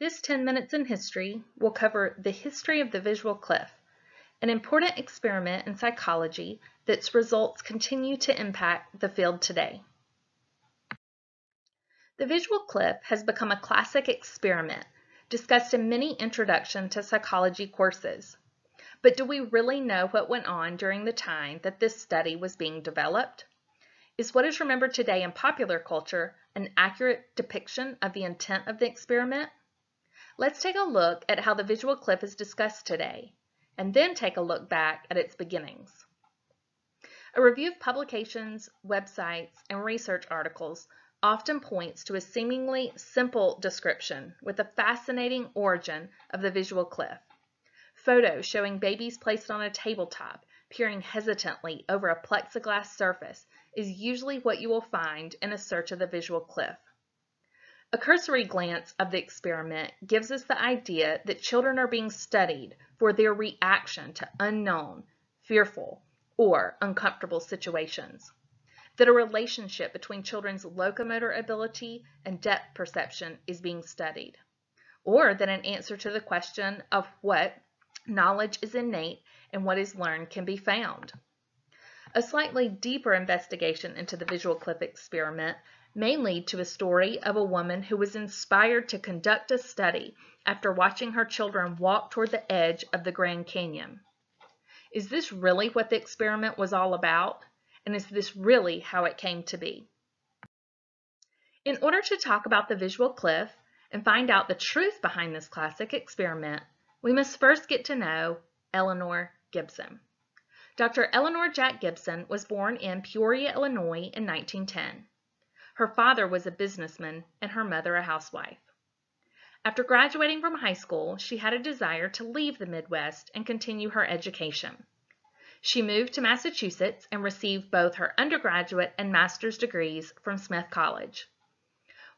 This 10 Minutes in History will cover the history of the visual cliff, an important experiment in psychology that's results continue to impact the field today. The visual cliff has become a classic experiment discussed in many introduction to psychology courses. But do we really know what went on during the time that this study was being developed? Is what is remembered today in popular culture an accurate depiction of the intent of the experiment? Let's take a look at how the visual cliff is discussed today, and then take a look back at its beginnings. A review of publications, websites, and research articles often points to a seemingly simple description with a fascinating origin of the visual cliff. Photos showing babies placed on a tabletop peering hesitantly over a plexiglass surface is usually what you will find in a search of the visual cliff. A cursory glance of the experiment gives us the idea that children are being studied for their reaction to unknown, fearful, or uncomfortable situations. That a relationship between children's locomotor ability and depth perception is being studied. Or that an answer to the question of what knowledge is innate and what is learned can be found. A slightly deeper investigation into the visual cliff experiment may lead to a story of a woman who was inspired to conduct a study after watching her children walk toward the edge of the Grand Canyon. Is this really what the experiment was all about? And is this really how it came to be? In order to talk about the visual cliff and find out the truth behind this classic experiment, we must first get to know Eleanor Gibson. Dr. Eleanor Jack Gibson was born in Peoria, Illinois in 1910. Her father was a businessman and her mother a housewife. After graduating from high school, she had a desire to leave the Midwest and continue her education. She moved to Massachusetts and received both her undergraduate and master's degrees from Smith College.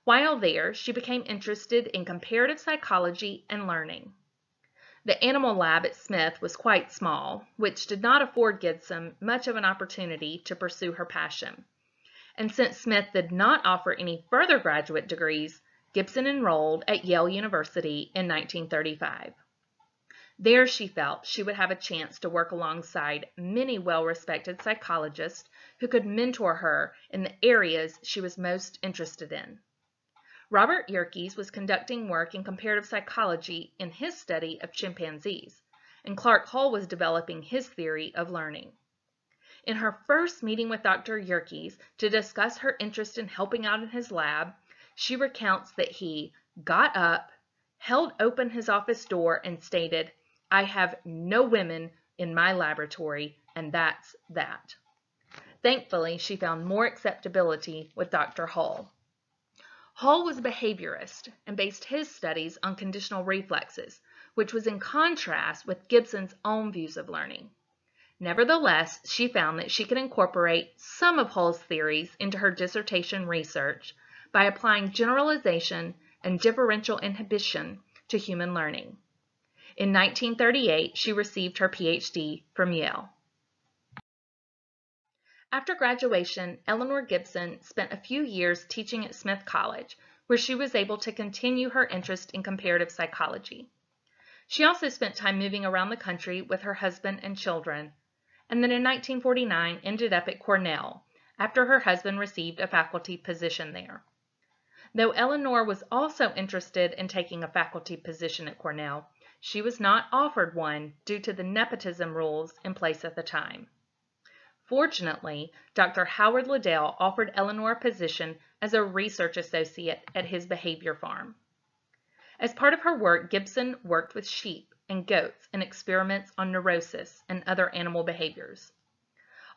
While there, she became interested in comparative psychology and learning. The animal lab at Smith was quite small, which did not afford Gibson much of an opportunity to pursue her passion and since Smith did not offer any further graduate degrees, Gibson enrolled at Yale University in 1935. There she felt she would have a chance to work alongside many well-respected psychologists who could mentor her in the areas she was most interested in. Robert Yerkes was conducting work in comparative psychology in his study of chimpanzees, and Clark Hull was developing his theory of learning. In her first meeting with Dr. Yerkes to discuss her interest in helping out in his lab, she recounts that he got up, held open his office door, and stated, I have no women in my laboratory, and that's that. Thankfully, she found more acceptability with Dr. Hull. Hull was a behaviorist and based his studies on conditional reflexes, which was in contrast with Gibson's own views of learning. Nevertheless, she found that she could incorporate some of Hull's theories into her dissertation research by applying generalization and differential inhibition to human learning. In 1938, she received her PhD from Yale. After graduation, Eleanor Gibson spent a few years teaching at Smith College, where she was able to continue her interest in comparative psychology. She also spent time moving around the country with her husband and children, and then in 1949 ended up at Cornell after her husband received a faculty position there. Though Eleanor was also interested in taking a faculty position at Cornell, she was not offered one due to the nepotism rules in place at the time. Fortunately, Dr. Howard Liddell offered Eleanor a position as a research associate at his behavior farm. As part of her work, Gibson worked with sheep and goats in experiments on neurosis and other animal behaviors.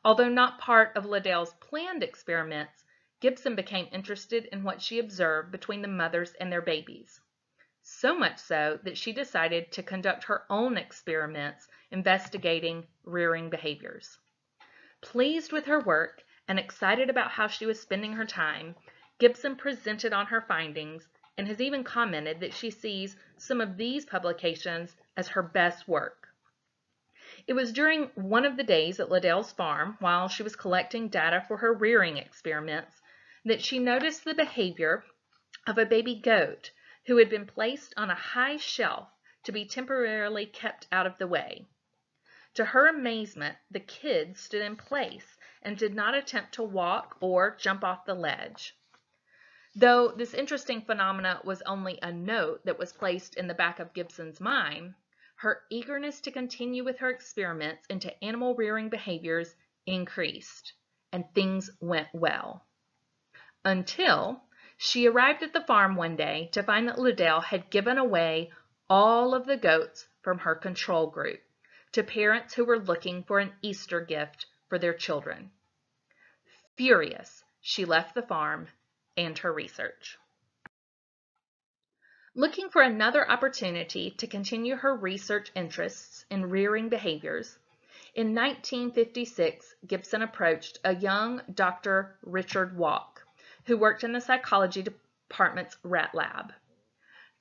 Although not part of Liddell's planned experiments, Gibson became interested in what she observed between the mothers and their babies. So much so that she decided to conduct her own experiments investigating rearing behaviors. Pleased with her work and excited about how she was spending her time, Gibson presented on her findings and has even commented that she sees some of these publications as her best work. It was during one of the days at Liddell's farm, while she was collecting data for her rearing experiments, that she noticed the behavior of a baby goat who had been placed on a high shelf to be temporarily kept out of the way. To her amazement, the kid stood in place and did not attempt to walk or jump off the ledge. Though this interesting phenomena was only a note that was placed in the back of Gibson's mind, her eagerness to continue with her experiments into animal rearing behaviors increased, and things went well. Until she arrived at the farm one day to find that Liddell had given away all of the goats from her control group to parents who were looking for an Easter gift for their children. Furious, she left the farm and her research. Looking for another opportunity to continue her research interests in rearing behaviors, in 1956, Gibson approached a young Dr. Richard Walk, who worked in the psychology department's rat lab.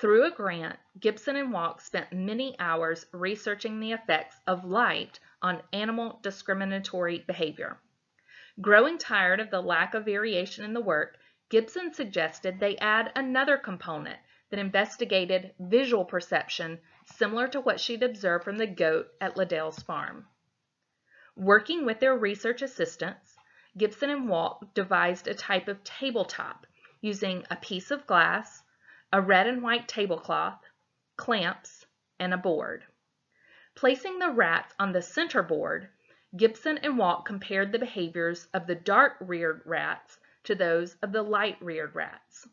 Through a grant, Gibson and Walk spent many hours researching the effects of light on animal discriminatory behavior. Growing tired of the lack of variation in the work, Gibson suggested they add another component that investigated visual perception similar to what she'd observed from the goat at Liddell's farm. Working with their research assistants, Gibson and Walk devised a type of tabletop using a piece of glass, a red and white tablecloth, clamps, and a board. Placing the rats on the center board, Gibson and Walk compared the behaviors of the dark-reared rats to those of the light-reared rats.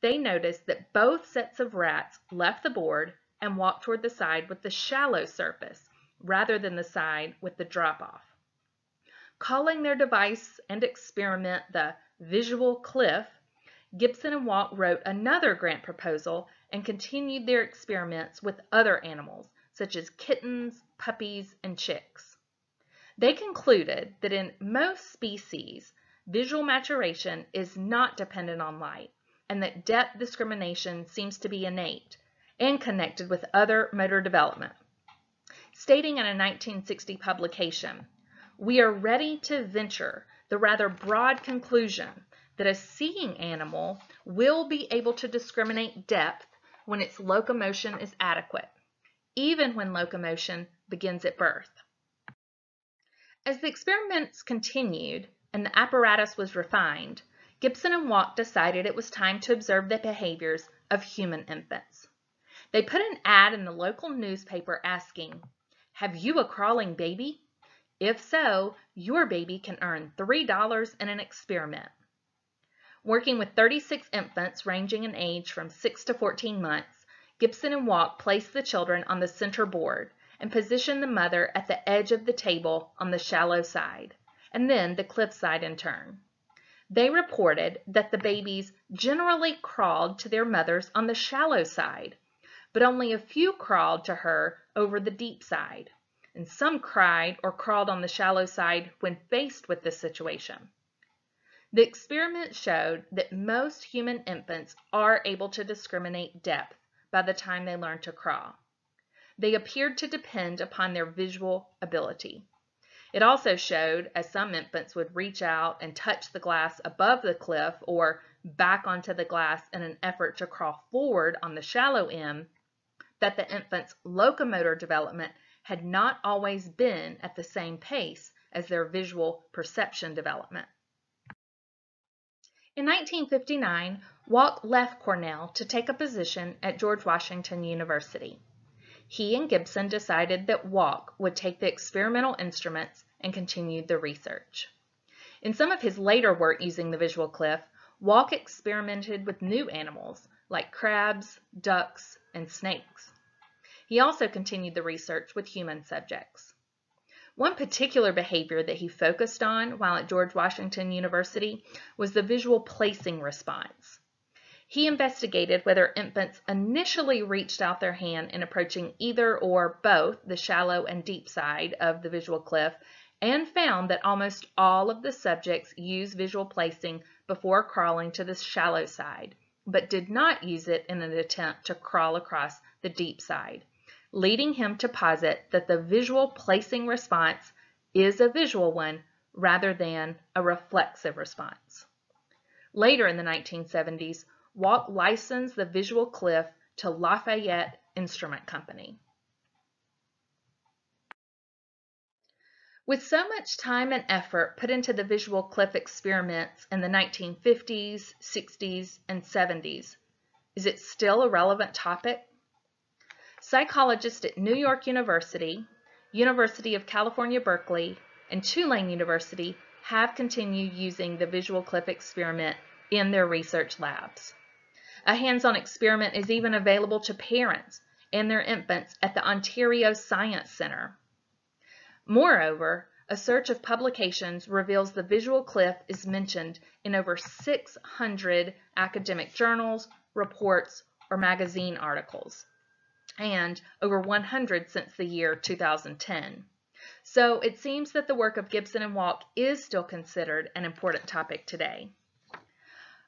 They noticed that both sets of rats left the board and walked toward the side with the shallow surface rather than the side with the drop-off. Calling their device and experiment the visual cliff, Gibson and Walk wrote another grant proposal and continued their experiments with other animals, such as kittens, puppies, and chicks. They concluded that in most species, visual maturation is not dependent on light, and that depth discrimination seems to be innate and connected with other motor development. Stating in a 1960 publication, we are ready to venture the rather broad conclusion that a seeing animal will be able to discriminate depth when its locomotion is adequate, even when locomotion begins at birth. As the experiments continued and the apparatus was refined, Gibson and Walk decided it was time to observe the behaviors of human infants. They put an ad in the local newspaper asking, Have you a crawling baby? If so, your baby can earn $3 in an experiment. Working with 36 infants ranging in age from 6 to 14 months, Gibson and Walk placed the children on the center board and positioned the mother at the edge of the table on the shallow side, and then the cliff side in turn. They reported that the babies generally crawled to their mothers on the shallow side, but only a few crawled to her over the deep side, and some cried or crawled on the shallow side when faced with this situation. The experiment showed that most human infants are able to discriminate depth by the time they learn to crawl. They appeared to depend upon their visual ability. It also showed, as some infants would reach out and touch the glass above the cliff or back onto the glass in an effort to crawl forward on the shallow end, that the infant's locomotor development had not always been at the same pace as their visual perception development. In 1959, Walk left Cornell to take a position at George Washington University. He and Gibson decided that Walk would take the experimental instruments and continue the research. In some of his later work using the visual cliff, Walk experimented with new animals like crabs, ducks, and snakes. He also continued the research with human subjects. One particular behavior that he focused on while at George Washington University was the visual placing response. He investigated whether infants initially reached out their hand in approaching either or both the shallow and deep side of the visual cliff and found that almost all of the subjects used visual placing before crawling to the shallow side, but did not use it in an attempt to crawl across the deep side leading him to posit that the visual placing response is a visual one rather than a reflexive response. Later in the 1970s, Walk licensed the visual cliff to Lafayette Instrument Company. With so much time and effort put into the visual cliff experiments in the 1950s, 60s, and 70s, is it still a relevant topic? Psychologists at New York University, University of California, Berkeley, and Tulane University have continued using the visual cliff experiment in their research labs. A hands-on experiment is even available to parents and their infants at the Ontario Science Centre. Moreover, a search of publications reveals the visual cliff is mentioned in over 600 academic journals, reports, or magazine articles, and over 100 since the year 2010. So it seems that the work of Gibson and Walk is still considered an important topic today.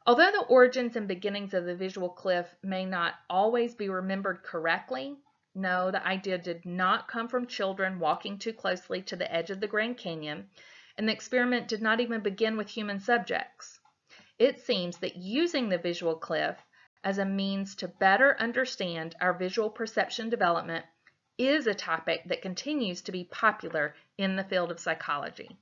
Although the origins and beginnings of the visual cliff may not always be remembered correctly, no, the idea did not come from children walking too closely to the edge of the Grand Canyon, and the experiment did not even begin with human subjects. It seems that using the visual cliff as a means to better understand our visual perception development is a topic that continues to be popular in the field of psychology.